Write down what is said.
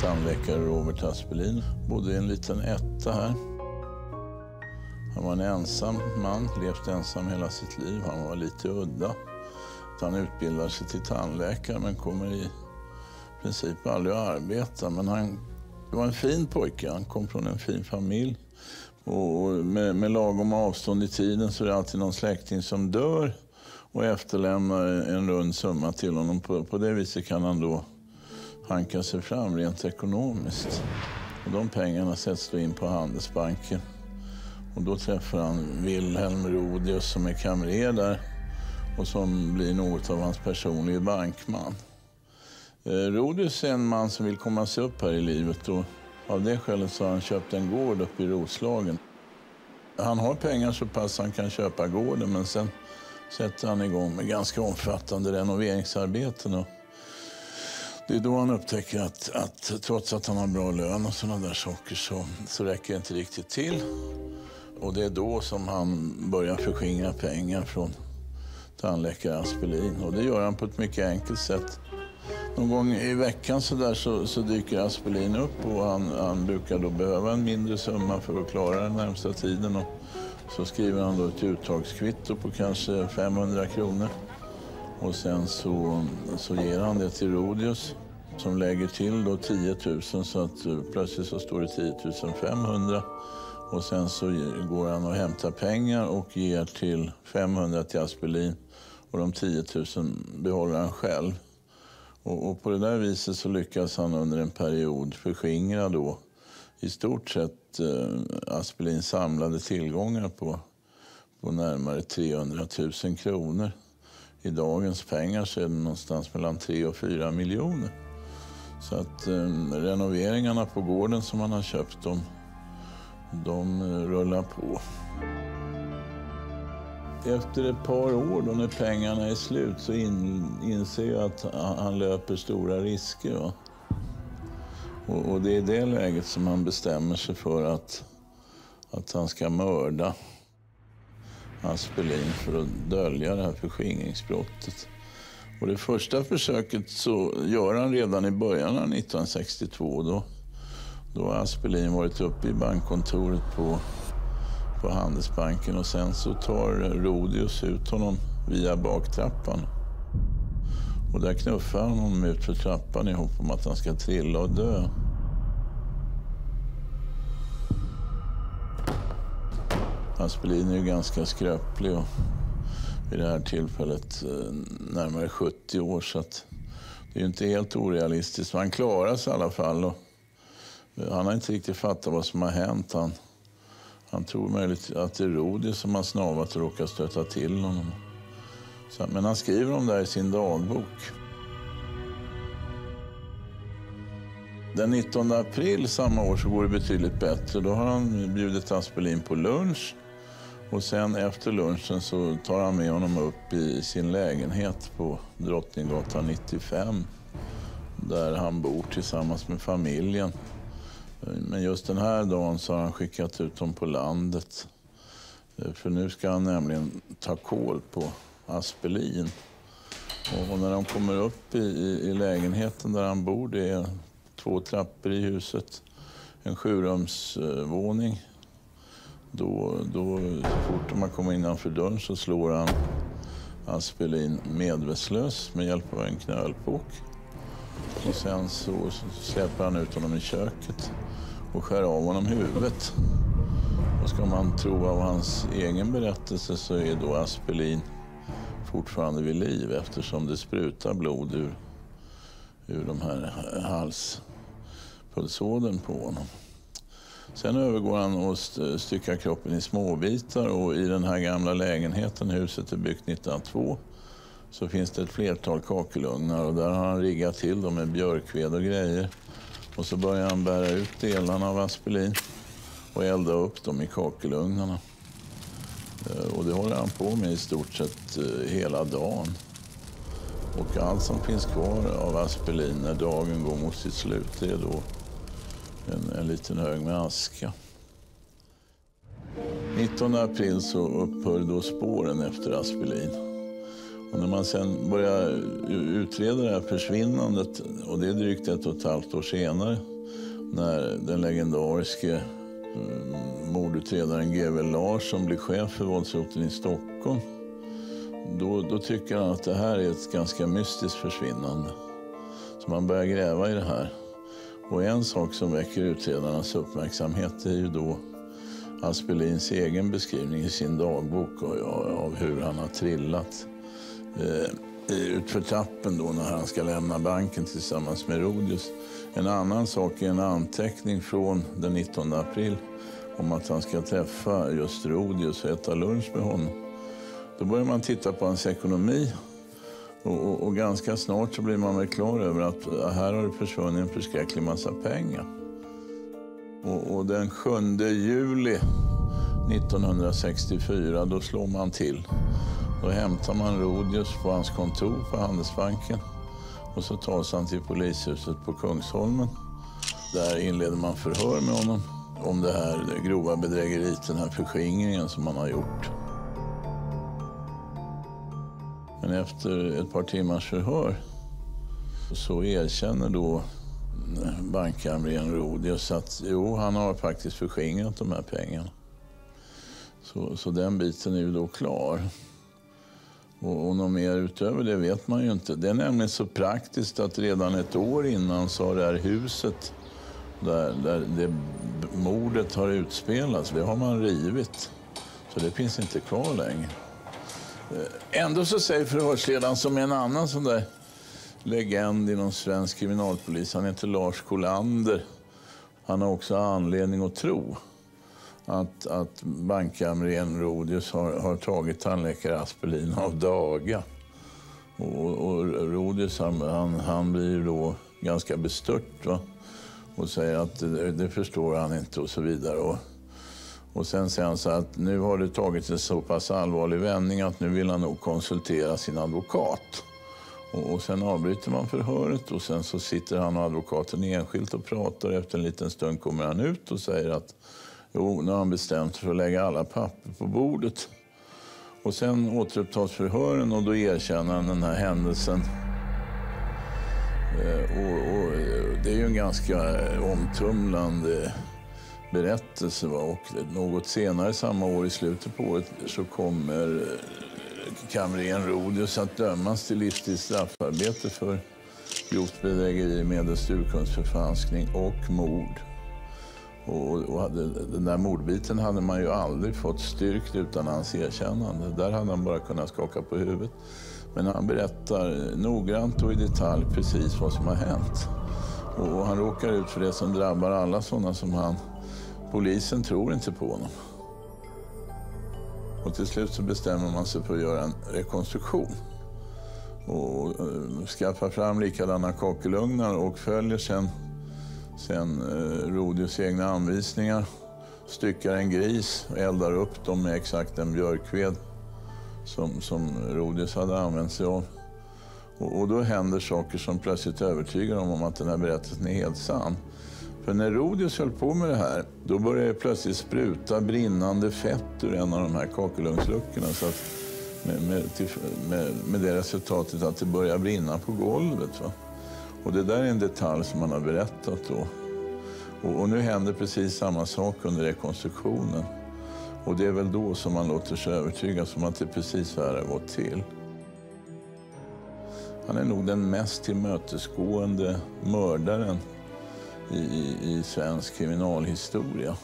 tandläkare Robert Aspelin. Bodde i en liten etta här. Han var en ensam man, levt ensam hela sitt liv. Han var lite udda. Han utbildar sig till tandläkare men kommer i princip aldrig att arbeta. Men han var en fin pojke. Han kom från en fin familj. Och med, med lagom avstånd i tiden så är det alltid någon släkting som dör och efterlämnar en rund summa till honom. På, på det viset kan han då hanka sig fram rent ekonomiskt. Och de pengarna sätts då in på Handelsbanken. Och då träffar han Wilhelm Rodius som är kamrer där och som blir något av hans personliga bankman. Eh, Rodius är en man som vill komma sig upp här i livet och av det skälet så har han köpt en gård uppe i Roslagen. Han har pengar så pass han kan köpa gården men sen sätter han igång med ganska omfattande renoveringsarbeten. Det är då han upptäcker att, att trots att han har bra lön och sådana där saker så, så räcker det inte riktigt till. Och det är då som han börjar förskingra pengar från tandläkare Aspelin. Och det gör han på ett mycket enkelt sätt. Någon gång i veckan så, där så, så dyker Aspelin upp och han, han brukar då behöva en mindre summa för att klara den närmsta tiden. Och så skriver han då ett uttagskvitto på kanske 500 kronor. Och sen så, så ger han det till Rodius som lägger till då 10 000 så att eh, plötsligt så står det 10 500. Och sen så går han och hämtar pengar och ger till 500 till Aspelin och de 10 000 behåller han själv. Och, och, på det där viset så lyckas han under en period förskingra då i stort sett eh, Aspelins samlade tillgångar på, på närmare 300 000 kronor. I dagens pengar så är det någonstans mellan 3 och 4 miljoner. Så att eh, renoveringarna på gården som han har köpt, de, de rullar på. Efter ett par år då när pengarna är slut så in, inser jag att han löper stora risker. Va? Och, och, det är i det läget som han bestämmer sig för att, att han ska mörda Aspelin för att dölja det här förskingringsbrottet. Och det första försöket så gör han redan i början av 1962. Då, då har Aspelin varit uppe i bankkontoret på, på Handelsbanken och sen så tar Rodius ut honom via baktrappan. Och där knuffar han honom ut för trappan i hopp om att han ska trilla och dö. Aspelin är ju ganska skröplig och vid det här tillfället eh, närmare 70 år så att det är ju inte helt orealistiskt. Men han klarar sig i alla fall. Och eh, han har inte riktigt fattat vad som har hänt. Han, han tror möjligt att det är Rodi som har snavat och råkat stöta till honom. Så, men han skriver om det här i sin dagbok. Den 19 april samma år så går det betydligt bättre. Då har han bjudit Aspelin på lunch. Och sen efter lunchen så tar han med honom upp i sin lägenhet på Drottninggatan 95. Där han bor tillsammans med familjen. Men just den här dagen så har han skickat ut dem på landet. För nu ska han nämligen ta koll på Aspelin. Och när de kommer upp i, i, lägenheten där han bor, det är två trappor i huset, en sjurumsvåning. Då, då, så fort man kommer innanför dörren så slår han Aspelin medvetslös med hjälp av en knölpåk. Och sen så släpper han ut honom i köket och skär av honom huvudet. Och ska man tro av hans egen berättelse så är då Aspelin fortfarande vid liv eftersom det sprutar blod ur, ur de här halspulsådern på honom. Sen övergår han och styckar kroppen i småbitar och i den här gamla lägenheten, huset är byggt 1902, så finns det ett flertal kakelugnar och där har han riggat till dem med björkved och grejer. Och så börjar han bära ut delarna av Aspelin och elda upp dem i kakelugnarna. Eh, och det håller han på med i stort sett eh, hela dagen. Och allt som finns kvar av Aspelin när dagen går mot sitt slut det är då en, en liten hög med aska. 19 april så upphör då spåren efter Aspelin. Och när man sen börjar utreda det här försvinnandet, och det är drygt ett och ett halvt år senare, när den legendariske eh, mordutredaren G.W. Larsson blir chef för våldsroteln i Stockholm, då, då tycker han att det här är ett ganska mystiskt försvinnande. Så man börjar gräva i det här. Och en sak som väcker utredarnas uppmärksamhet är ju då Aspelins egen beskrivning i sin dagbok av hur han har trillat eh, utför trappen då när han ska lämna banken tillsammans med Rodius. En annan sak är en anteckning från den 19 april om att han ska träffa just Rodius och äta lunch med honom. Då börjar man titta på hans ekonomi och, och, och, ganska snart så blir man väl klar över att äh, här har det försvunnit en förskräcklig massa pengar. Och, och den 7 juli 1964 då slår man till. Då hämtar man Rodius på hans kontor på Handelsbanken och så tas han till polishuset på Kungsholmen. Där inleder man förhör med honom om det här grova bedrägeriet, den här förskingringen som man har gjort. Men efter ett par timmars förhör så erkänner då bankkamrern Rodius att jo, han har faktiskt förskingrat de här pengarna. Så, så den biten är ju då klar. Och, och något mer utöver det vet man ju inte. Det är nämligen så praktiskt att redan ett år innan så har det här huset där, där det mordet har utspelats, det har man rivit. Så det finns inte kvar längre. Eh, ändå så säger förhörsledaren, som är en annan sån där legend inom svensk kriminalpolis, han heter Lars Kolander. Han har också anledning att tro att, att bankkamrern Rodius har, har tagit tandläkare Aspelin av daga. Och, och Rodius han, han, han blir då ganska bestört va? och säger att det, det, förstår han inte och så vidare. Och, och sen säger han så att nu har det tagit en så pass allvarlig vändning att nu vill han nog konsultera sin advokat. Och, och sen avbryter man förhöret och sen så sitter han och advokaten enskilt och pratar. Efter en liten stund kommer han ut och säger att jo, nu har han bestämt sig för att lägga alla papper på bordet. Och sen återupptas förhören och då erkänner han den här händelsen. Eh, och, och, eh, det är ju en ganska omtumlande berättelse. Va? Och något senare samma år, i slutet på året, så kommer eh, kamrern Rodius att dömas till livstids straffarbete för grovt bedrägeri, medelst urkundsförfalskning och mord. Och, och hade, den där mordbiten hade man ju aldrig fått styrkt utan hans erkännande. Där hade han bara kunnat skaka på huvudet. Men han berättar noggrant och i detalj precis vad som har hänt. Och han råkar ut för det som drabbar alla sådana som han. Polisen tror inte på honom. Och till slut så bestämmer man sig för att göra en rekonstruktion. Och skaffar skaffa fram likadana kakelugnar och följer sen, sen eh, Rodius egna anvisningar. Styckar en gris och eldar upp dem med exakt en björkved som, som Rodius hade använt sig av. Och, och, då händer saker som plötsligt övertygar dem om att den här berättelsen är helt sann. Men när Rodius höll på med det här, då började det plötsligt spruta brinnande fett ur en av de här kakelugnsluckorna. Så att med, med, med, med, det resultatet att det började brinna på golvet. Va? Och det där är en detalj som man har berättat då. Och, och nu händer precis samma sak under rekonstruktionen. Och det är väl då som man låter sig övertygas om att det är precis så här har gått till. Han är nog den mest tillmötesgående mördaren i, i, i svensk kriminalhistoria.